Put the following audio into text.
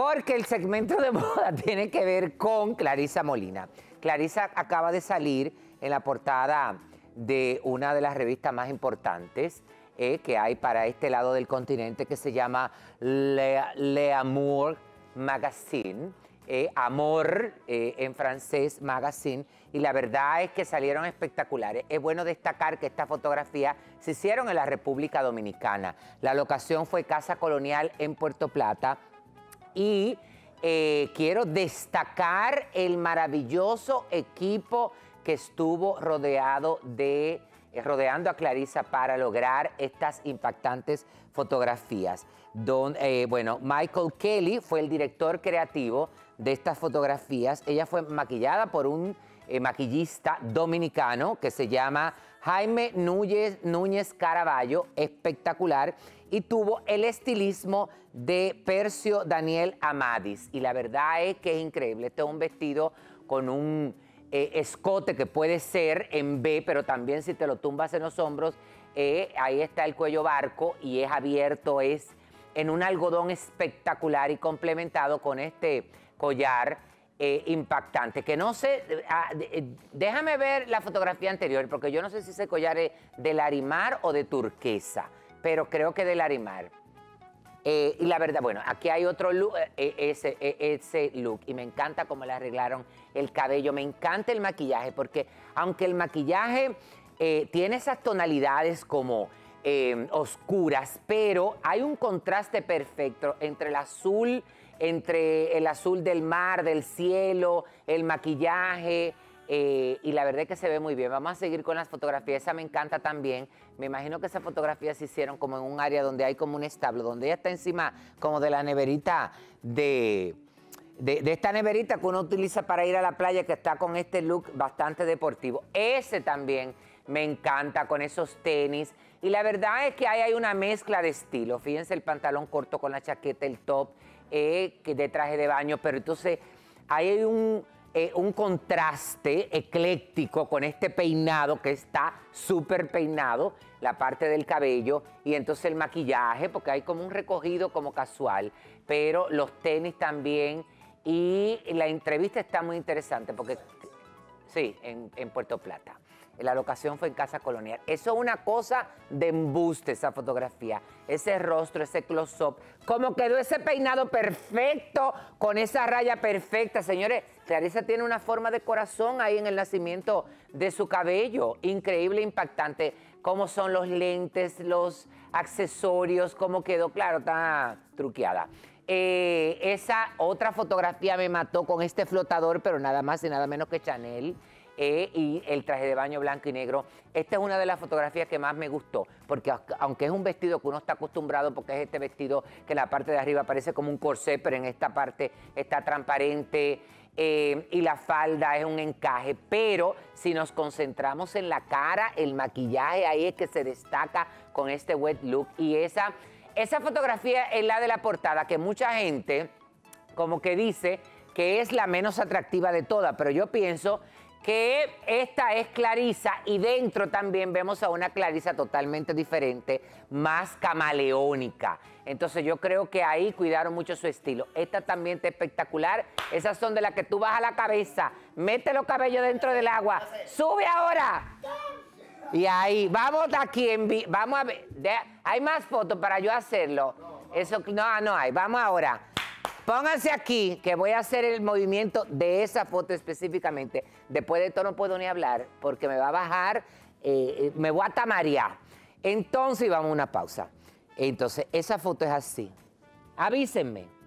Porque el segmento de moda tiene que ver con Clarisa Molina. Clarisa acaba de salir en la portada de una de las revistas más importantes eh, que hay para este lado del continente que se llama Le, Amour Magazine. Eh, Amor eh, en francés, magazine, y la verdad es que salieron espectaculares. Es bueno destacar que esta fotografía se hicieron en la República Dominicana. La locación fue Casa Colonial en Puerto Plata y quiero destacar el maravilloso equipo que estuvo rodeado de eh, rodeando a Clarisa para lograr estas impactantes fotografías. Don, eh, bueno, Michael Kelly fue el director creativo de estas fotografías. Ella fue maquillada por un eh, maquillista dominicano que se llama Jaime Núñez, Núñez Caraballo, espectacular, y tuvo el estilismo de Percio Daniel Amadis. Y la verdad es que es increíble. Este es un vestido con un eh, escote que puede ser en B, pero también si te lo tumbas en los hombros, eh, ahí está el cuello barco y es abierto, es en un algodón espectacular y complementado con este collar eh, impactante. Que no sé, ah, déjame ver la fotografía anterior, porque yo no sé si ese collar es de larimar o de turquesa, pero creo que de larimar. Eh, y la verdad, bueno, aquí hay otro look, eh, eh, ese, ese look, y me encanta cómo le arreglaron el cabello, me encanta el maquillaje, porque aunque el maquillaje tiene esas tonalidades como oscuras, pero hay un contraste perfecto entre el azul, entre el azul del mar, del cielo, el maquillaje, eh, y la verdad es que se ve muy bien. Vamos a seguir con las fotografías. Esa me encanta también. Me imagino que esas fotografías se hicieron como en un área donde hay como un establo, donde ella está encima como de la neverita de, de, esta neverita que uno utiliza para ir a la playa, que está con este look bastante deportivo. Ese también me encanta con esos tenis. Y la verdad es que ahí hay una mezcla de estilo. Fíjense el pantalón corto con la chaqueta, el top eh, de traje de baño, pero entonces hay un eh, un contraste ecléctico con este peinado que está súper peinado, la parte del cabello y entonces el maquillaje, porque hay como un recogido como casual, pero los tenis también y la entrevista está muy interesante porque, sí, en Puerto Plata. La locación fue en Casa Colonial. Eso es una cosa de embuste, esa fotografía. Ese rostro, ese close-up. Como quedó ese peinado perfecto, con esa raya perfecta. Señores, Clarisa tiene una forma de corazón ahí en el nacimiento de su cabello. Increíble, impactante. Cómo son los lentes, los accesorios, cómo quedó. Claro, está truqueada. Eh, esa otra fotografía me mató con este flotador, pero nada más y nada menos que Chanel. Eh, y el traje de baño blanco y negro. Esta es una de las fotografías que más me gustó, porque aunque es un vestido que uno está acostumbrado, porque es este vestido que la parte de arriba parece como un corsé, pero en esta parte está transparente. Eh, y la falda es un encaje, pero si nos concentramos en la cara, el maquillaje ahí es que se destaca con este wet look y esa, esa fotografía es la de la portada que mucha gente como que dice que es la menos atractiva de todas, pero yo pienso que esta es Clarisa y dentro también vemos a una Clarisa totalmente diferente, más camaleónica. Entonces yo creo que ahí cuidaron mucho su estilo. Esta también está espectacular. Esas son de las que tú vas a la cabeza, mete los cabellos dentro del agua, sube ahora. Y ahí, vamos aquí, en, vamos a ver, hay más fotos para yo hacerlo. Eso no, no hay, vamos ahora. Pónganse aquí que voy a hacer el movimiento de esa foto específicamente. Después de esto no puedo ni hablar porque me va a bajar, eh, eh, me voy a tamarear. Entonces vamos a una pausa. Entonces, esa foto es así. Avísenme.